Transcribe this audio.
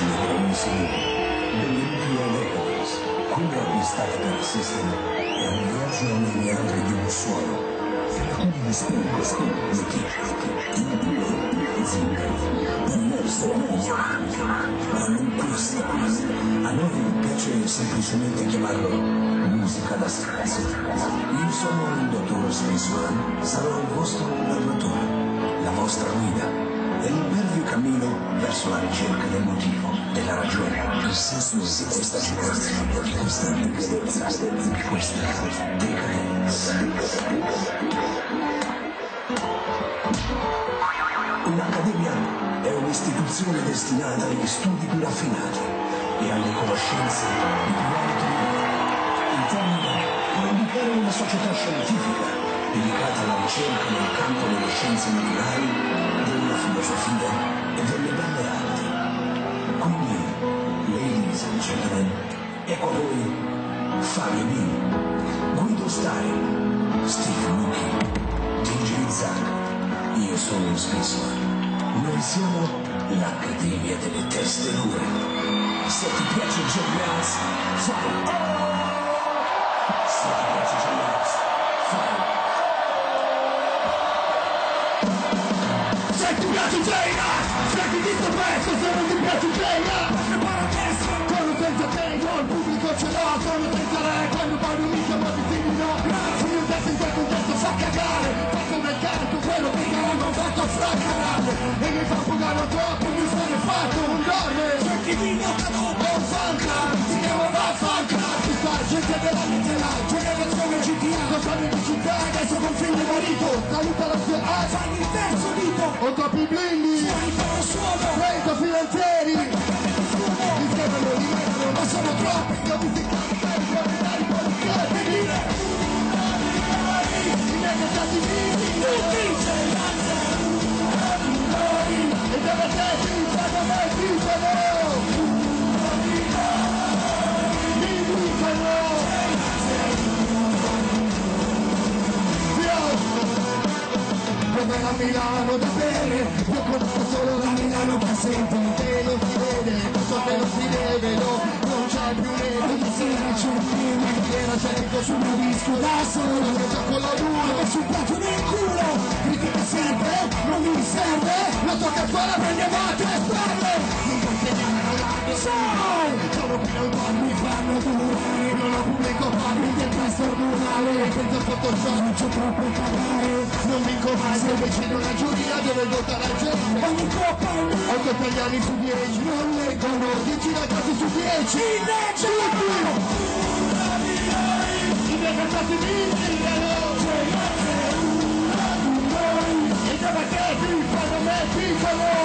signori, benvenuti a Records. Qui acquistate System è un viaggio nei meandri di un suono. Alcuni di spingo, meticci, impuro, zingari, immerso, ma non questa. A noi piace semplicemente chiamarlo musica da strada. Io sono il dottor One, sarò il vostro narratore, la vostra guida è l'impervio cammino verso la ricerca del motivo, della ragione, il senso di questa generazione, di questa decadenza, di questa decadenza. Un'accademia è un'istituzione destinata agli studi più raffinati e alle conoscenze di più alto livello. Il termine può indicare una società scientifica dedicata alla ricerca nel campo delle scienze naturali filosofia e delle belle arti. Quindi, ladies and gentlemen, ecco a voi Fabio B, Guido Stein, Steve Mucchi, DJ Zack, io sono Space One. Noi siamo l'Accademia delle Teste Dure. Se ti piace Joe Jazz, fai piace J-Rock, se ti dico pezzo, se non ti piace J-Rock Quando senza te io il pubblico ce l'ho, quando senza re, quando non mi chiamo di figli no Se io adesso in quel contesto fa cagare, fatto nel carico quello che non fatto fraccarare. E mi fa pagare troppo, mi sono fatto un dorme Se chi mi nota dopo, un fanca, si chiama vaffanca Ci sta gente della lettera, generazione GTA Cosa di città, adesso con figlio e marito, saluta la dito Ho come a Milano da bere. Io conosco solo la Milano che sente Te non si vede, so che non si deve No, non c'è più neve Di sera c'è un film Era cerco sul mio disco da solo. Che gioco la duro E sul piatto nel culo Critica serve, non mi serve. La tua campana prende mate e sperde Non puoi alla radio Sai, sono qui un po' mi fanno durare Non ho pubblico farmi del testo ordinale Penso a Photoshop, non c'è troppo cagare Non vinco mai se vicino alla giuria dove vota la gente. Otto italiani su dieci. Non leggono. Dieci ragazzi su dieci. Tutti I miei cantati mi gridano dove che piccano me piccano